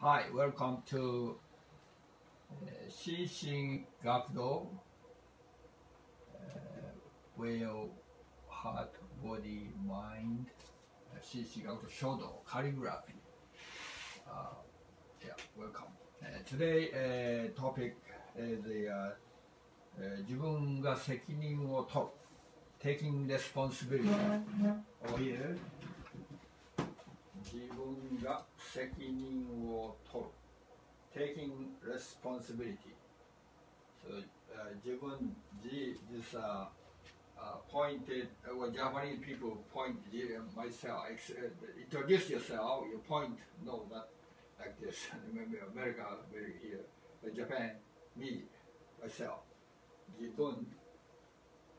Hi, welcome to uh, Shishin Gakdo, uh, Will, Heart, Body, Mind, uh, Shishin Gakdo Shodo, Calligraphy. Uh, yeah, welcome. Uh, today uh, topic is the uh, えー自分が責任を取る taking responsibility or here 自分が責任を取る taking responsibility so、uh, 自分 G this uh, uh, pointed uh, well, Japanese people point G, myself ex- uh, introduce yourself you point no not like this remember America very here but Japan me myself 自分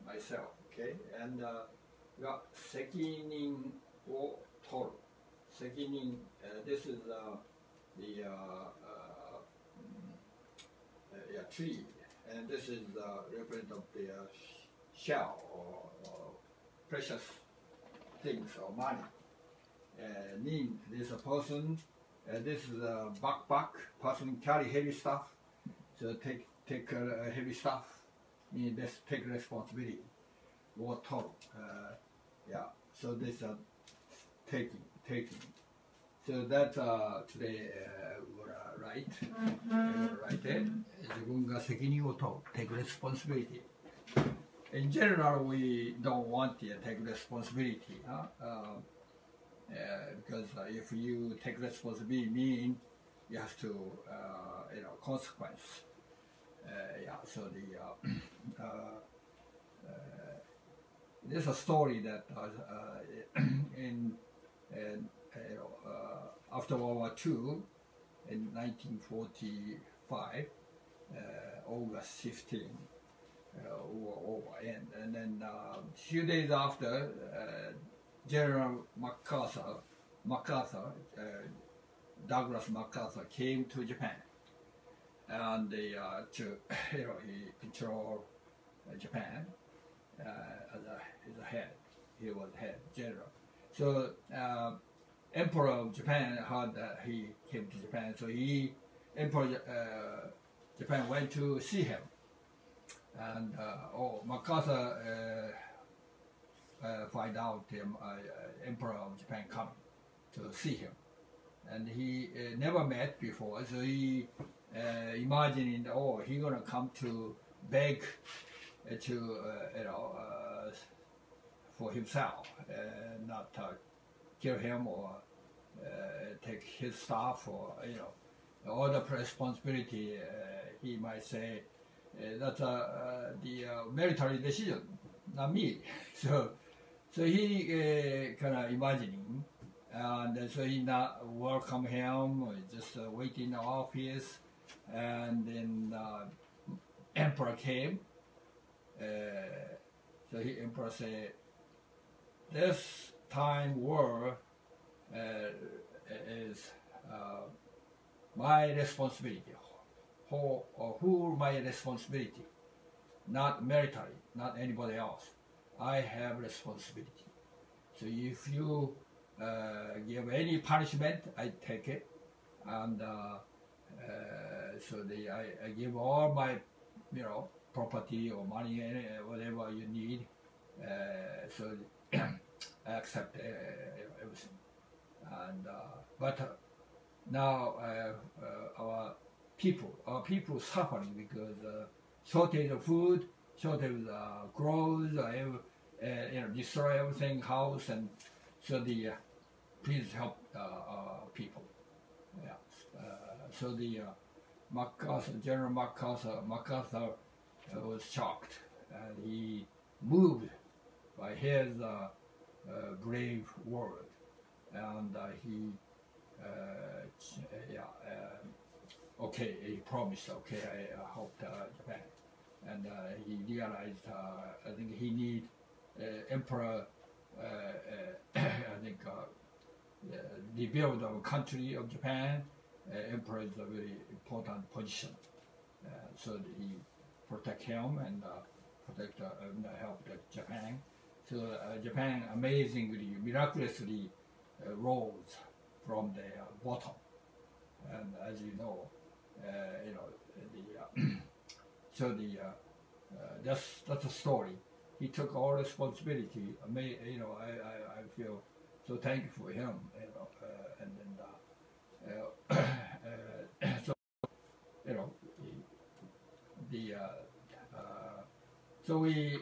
myself okay and、uh, が責任を取る 責任、uh, this is、uh, the、uh, uh, mm, uh, yeah, tree. And this is the represent of the shell or, or precious things or money. Need this a person this is a backpack person carry heavy stuff. So take take heavy stuff. Mean let's take responsibility. Or talk yeah. So this uh, taking taking so that's uh, today uh, what I write uh, write it 自分が責任を取る take responsibility in general we don't want to take responsibility huh? uh, uh, because uh, if you take responsibility mean you have to uh, you know consequence uh, yeah so the uh, uh, uh, there's a story that uh, uh, in, in uh, after World War II in 1945 uh, August 15 uh, war over and, and then a few days after General MacArthur MacArthur Douglas MacArthur came to Japan and the, uh, to you know he controlled uh, Japan uh, as a as a head. He was head general. So uh, Emperor of Japan heard that he came to Japan. So he Emperor uh, Japan went to see him, and uh, oh MacArthur uh, uh, find out him uh, uh, Emperor of Japan coming to see him, and he uh, never met before. So he uh, imagining oh he gonna come to beg uh, to uh, you know uh, for himself uh, not uh, kill him or uh, take his stuff or you know all the responsibility uh, he might say uh, that's the military decision not me so so he kind of imagining and so he not welcome him just uh, wait in the office and then uh, emperor came. Uh, so he emperor said, "This time war uh, is uh, my responsibility. Who or who my responsibility? Not military, not anybody else. I have responsibility. So if you uh, give any punishment, I take it, and." Uh, uh, so the, I, I give all my you know property or money whatever you need uh, so accept uh, everything. And uh, but uh, now our people our people suffering because shortage of food shortage of clothes uh, you know destroy everything house and so the please help our people. Yeah. So the MacArthur, General MacArthur, MacArthur was shocked. And he moved by his uh, brave word and uh, he uh, yeah uh, okay he promised okay I, I helped Japan and he realized I think he need Emperor I think uh, rebuild our country of Japan uh, emperor is a very important position. Uh, so he protect him and protect uh, help the Japan. So uh, Japan amazingly, miraculously uh, rose from the bottom. and as you know, uh, you know the uh, so the uh, that's that's a story. He took all responsibility. You know, I, I, I feel so thankful for him. You know, and then so you know the, so we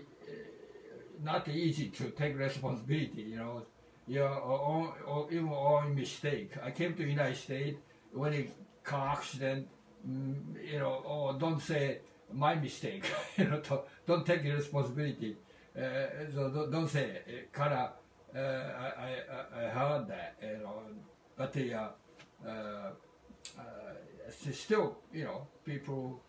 not easy to take responsibility. You know, yeah, or, or even on mistake. I came to United States when a car accident. Mm, you know, or don't say my mistake. you know, don't, take responsibility. Uh, so don't, don't say it. Kind of, uh, I, I, I heard that. You know, but the uh, uh, uh, still, you know, people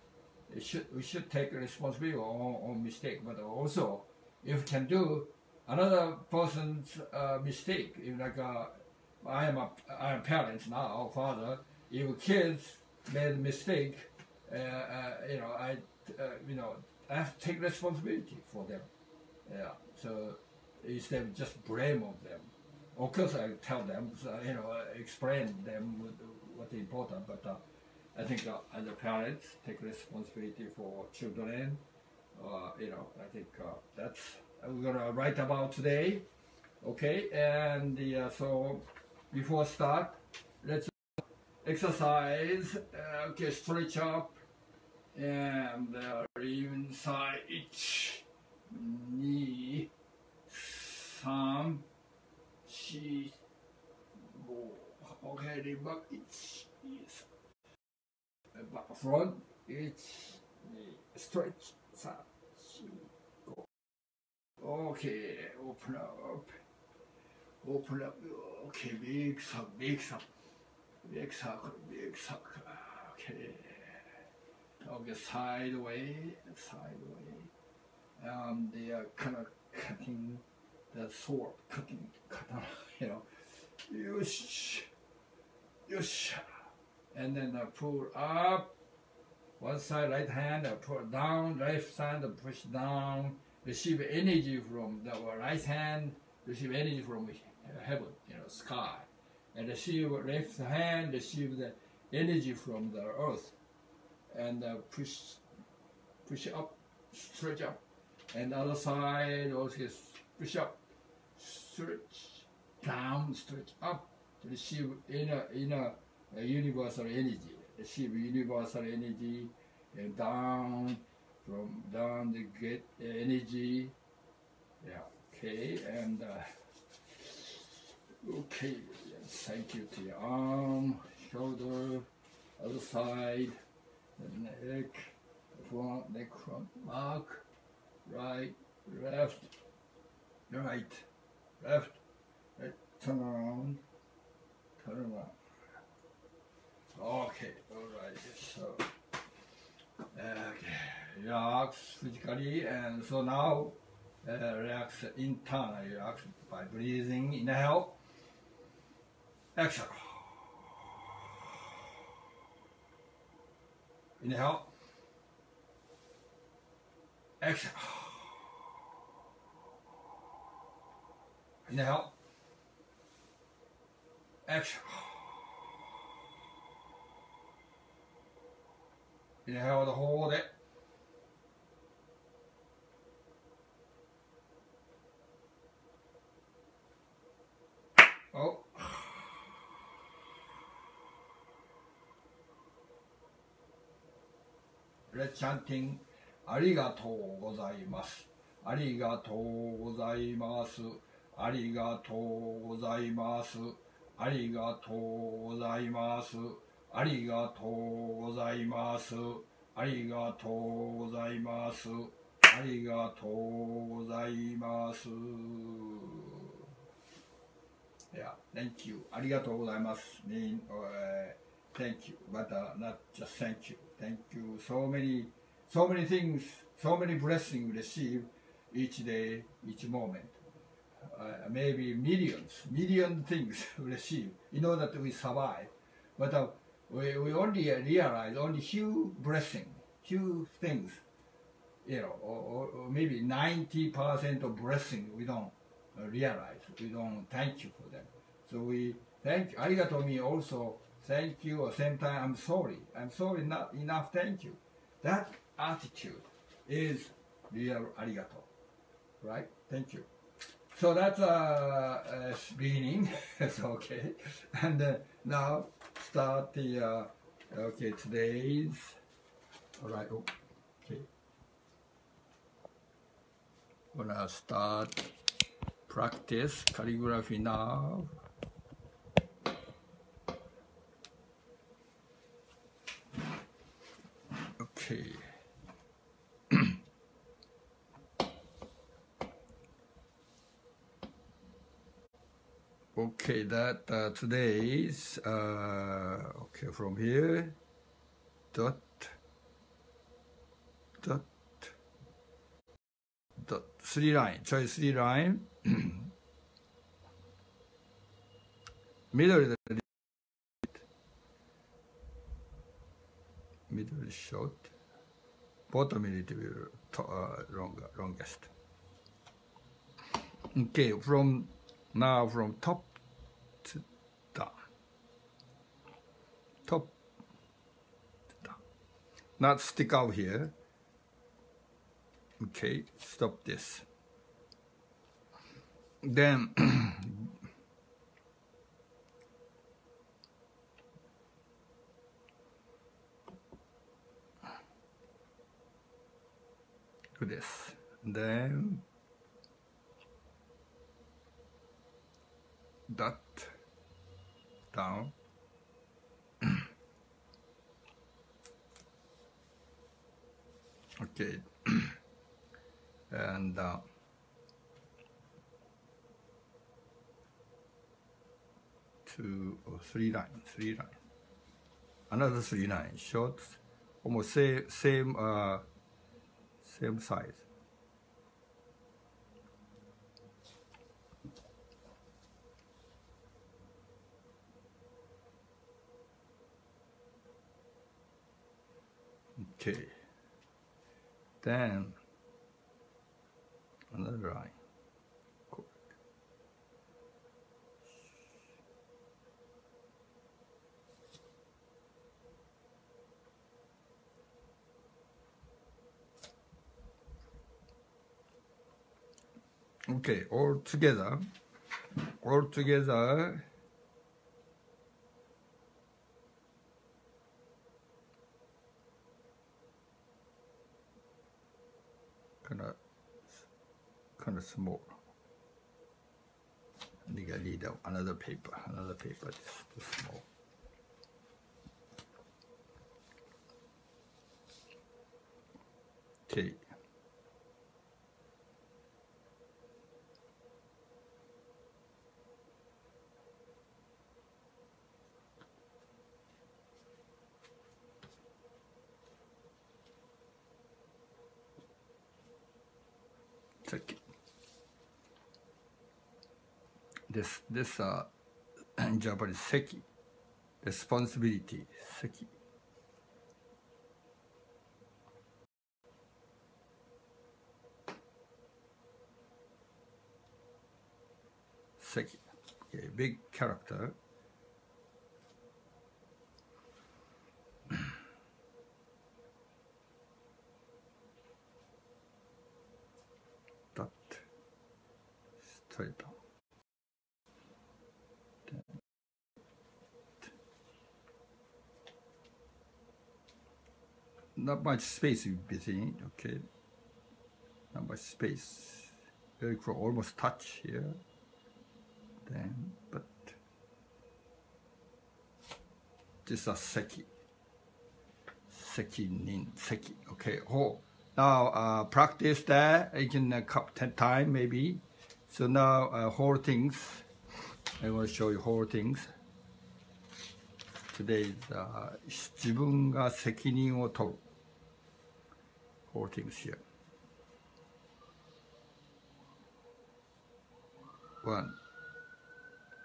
should we should take responsibility on, on mistake, but also if can do another person's uh, mistake, if like uh, I am a I am parents now, father. If kids made a mistake, uh, uh, you know, I, uh, you know, I have to take responsibility for them. Yeah. So instead of just blame of them, of course I tell them, you know, explain them what's important. But uh, I think uh, as a parent, take responsibility for children. Uh, you know, I think uh, that's we're gonna write about today. Okay, and the, so before start, let's exercise. okay, stretch up and uh, inside each knee, thumb, she, okay, the back each is back front, each knee, stretch. Okay, open up, open up, okay, big suck, big suck, big suck, big suck, okay. Okay, sideways, sideways. Um, they are kind of cutting the sword, cutting, cutting, you know, yosh, yosh. And then uh, pull up, one side right hand, uh, pull down, left side, uh, push down, receive energy from the right hand, receive energy from heaven, you know, sky. And receive left hand, receive the energy from the earth and uh, push push up, stretch up, and the other side also push up, stretch down, stretch up to receive inner inner uh, universal energy. Receive universal energy and down from down to get energy. Yeah. Okay. And uh, okay. Thank you to your arm, shoulder, other side neck, front, neck, front, mark, right, left, right, left, right, turn around, turn around. Okay, alright, so, okay, relax physically, and so now, uh, relax internally, relax by breathing, inhale, exhale. Inhale. Exhale. Inhale. Exhale. Inhale to hold it. Oh. Let's chanting ありがとうございます。ありがとうございます。ありがとうございます。ありがとうございます。ありがとうございます。ありがとうございます。ありがとうございます。Yeah, thank you. ありがとうございます。mean, uh, thank you, but uh, not just thank you. Thank you. So many, so many things, so many blessings receive each day, each moment. Uh, maybe millions, million things receive in order that we survive. But uh, we, we only realize only few blessings, few things, you know, or, or maybe 90% of blessings we don't realize. We don't thank you for them. So we thank, arigato me also thank you, or same time, I'm sorry. I'm sorry, not enough thank you. That attitude is real arigato. Right? Thank you. So that's uh, uh beginning. it's okay. And uh, now start the, uh, okay, today's, all right, oh, okay. Gonna start practice calligraphy now. Okay. okay, that uh, today's uh, okay from here dot dot dot three line. Try three line. middle middle short bottom a little bit uh, longer, longest. Okay, from now from top to down. Top to down. Not stick out here. Okay, stop this. Then do this. Then dot down. Okay, and uh, two or three line three line another three line short, almost same same uh, same size. Okay. Then another line. Okay, all together, all together, kind of, kind of small. I think I need another paper, another paper, just too small. Okay. This this uh in Japanese seki responsibility seki. Seki, okay, big character. Dot straight not much space between, okay? Not much space. Very close, almost touch here. Then, but this is seki. Seki nin, seki, okay. Oh, now uh, practice that in a couple time maybe. So now uh, whole things. I want to show you whole things. Today is uh, 自分が責任を取る。 four things here. One,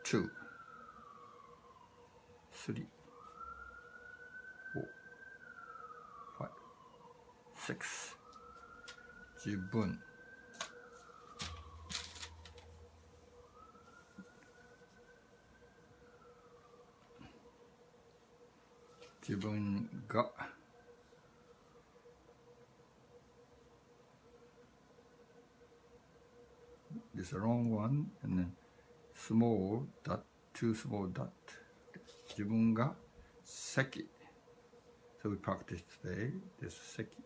two, three, four, five, six. 自分 自分が this long one and then small dot two small dot 自分が席 so we practice today this 席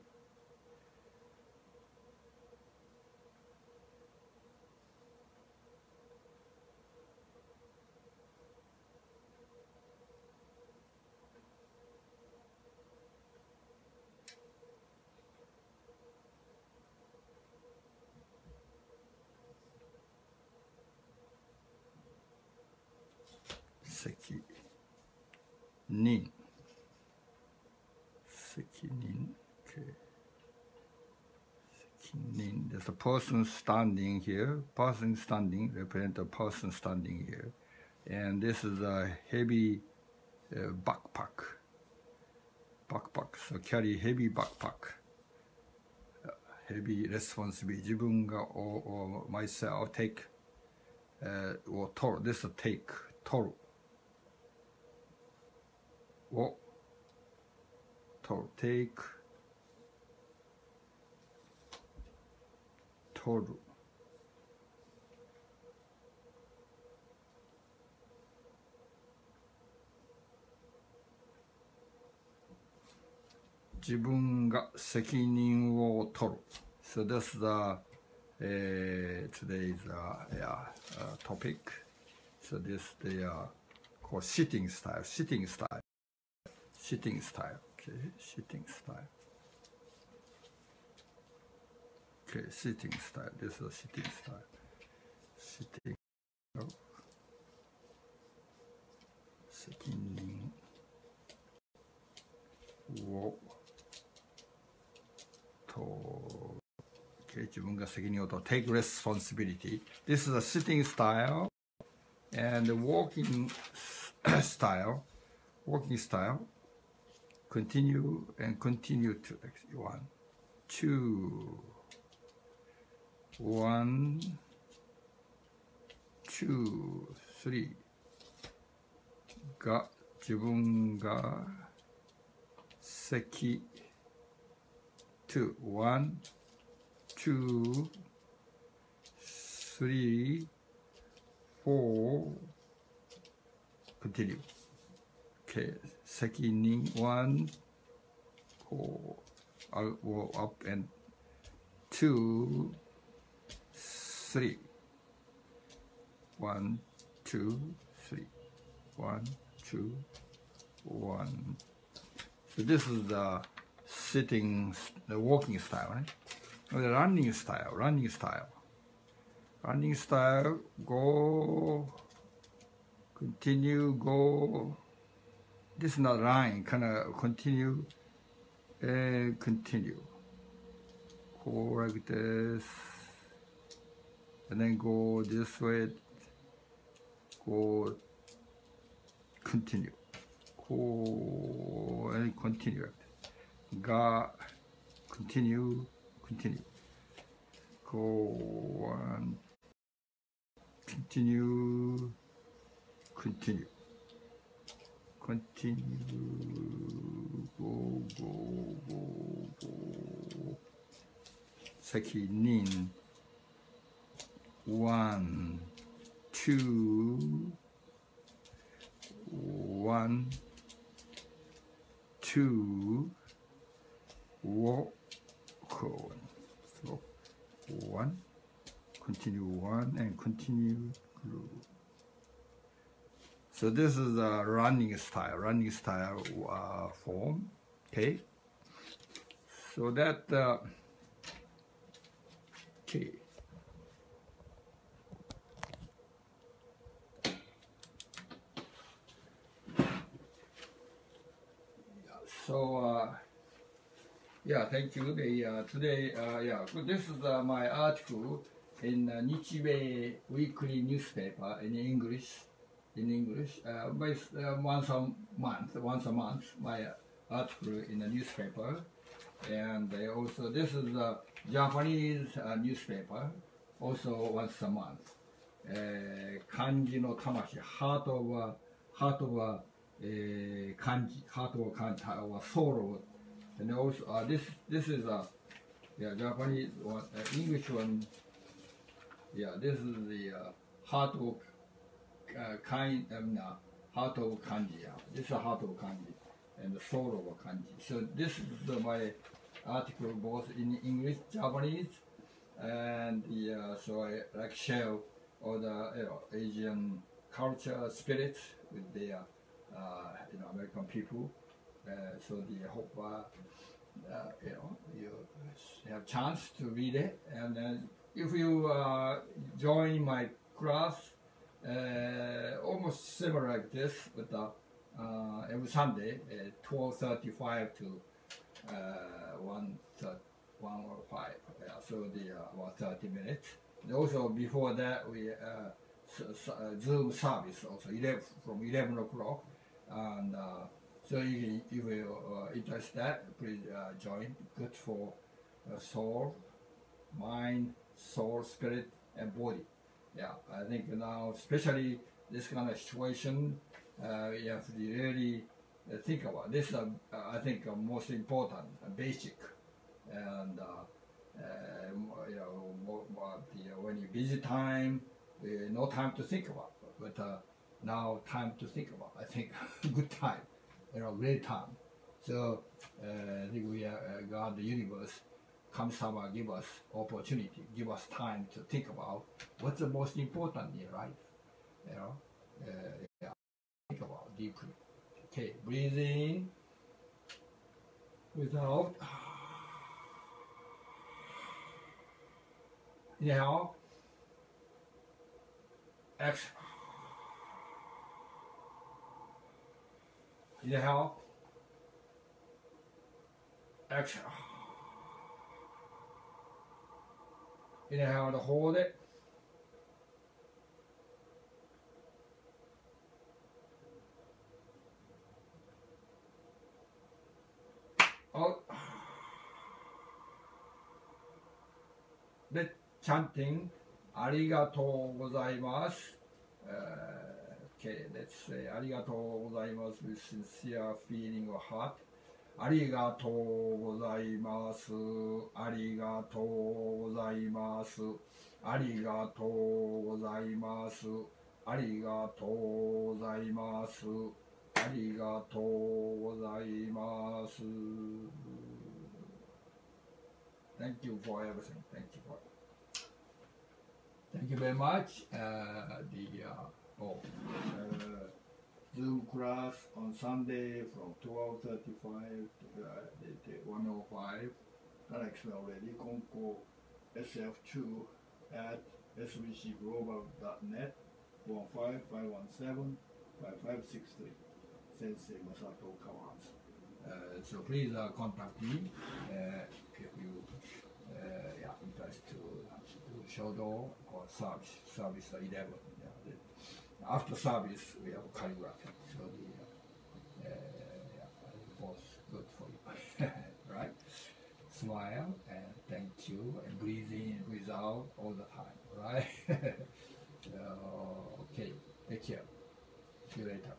責任責任責任 there's a person standing here person standing represent a person standing here and this is a heavy uh, backpack backpack so carry heavy backpack heavy responsibility 自分が or, or myself take uh, or 取る this is a take 取るを to take 取る自分が責任を取る。So that's the uh, today's uh, yeah, uh, topic. So this the uh, called sitting style. Sitting style. Sitting style. Okay, sitting style. Okay, sitting style. This is a sitting style. Sitting. Oh. 責任をと、okay, 自分が責任をと take responsibility. This is a sitting style and the walking style. Walking style. Continue and continue to one, two, one, two, three. が自分が席 two one two three four continue okay 責任 one こう go up and two three one two three one two one so this is the sitting the walking style right the running style running style running style go continue go this is not line kind of continue? and continue. go like this and then go this way go continue. go and continue. ga continue continue. go and continue continue continue go go go go 責任 one two one two walk on so one continue one and continue glue so this is a running style, running style uh, form. Okay. So that uh, okay. So uh, yeah, thank you. The, uh, today, uh, yeah, this is uh, my article in uh, Nichibei Weekly newspaper in English in English uh, uh, once a month, once a month, my article in the newspaper, and also this is a Japanese uh, newspaper, also once a month. kanji no tamashi, heart of heart of kanji, heart of kanji, or sorrow, and also this this is a yeah, Japanese one, uh, English one. Yeah, this is the uh, heart of kind um, uh, of kanji. This is heart of kanji and the soro kanji. So this is uh, my article both in English, Japanese, and yeah, so I like share all the you know, Asian culture, spirit with their uh, you know American people. Uh, so the hope uh, uh, you know you have chance to read it, and then if you join my class, almost similar like this, with the uh, every Sunday, uh, twelve thirty-five to uh, one thir- one or five. Yeah, so the uh, about thirty minutes. And also before that, we uh, uh, Zoom service also 11, from eleven o'clock, and uh, so if you uh, interested, please uh, join. Good for uh, soul, mind, soul, spirit, and body. Yeah, I think now, especially this kind of situation, uh, you have to really uh, think about this. Uh, I think uh, most important, uh, basic, and uh, uh, you know, the, uh, when you busy time, uh, no time to think about. But uh, now time to think about. I think good time, you know, great time. So uh, I think we are uh, God, the universe, Kamisama give us opportunity, give us time to think about what's the most important in life. You know, uh, yeah, think about deeply. Okay, breathe in, breathe out. Inhale, exhale. Inhale, exhale. Inhale to hold it. Out. The chanting ありがとうございます。Uh, okay, let's say ありがとうございます with sincere feeling of heart. ありがとうございます。ありがとうございます。ありがとうございます。ありがとうございます。ありがとうございます。Thank you for everything. Thank you for Thank you very much. Uh, the uh, oh, uh, Zoom class on Sunday from 12:35 to uh, the, the 105. That already. Conco SF2 at sbcglobal.net 15517 5563. Sensei Masato Kawahatsu. Uh, so please uh, contact me uh, if you uh, yeah, interest to do shodo or service, service 11 after service, we have calligraphy. So the, uh, yeah, it was good for you, right? Smile and thank you and breathe in, breathe out all the time, right? uh, okay, take care. See you later.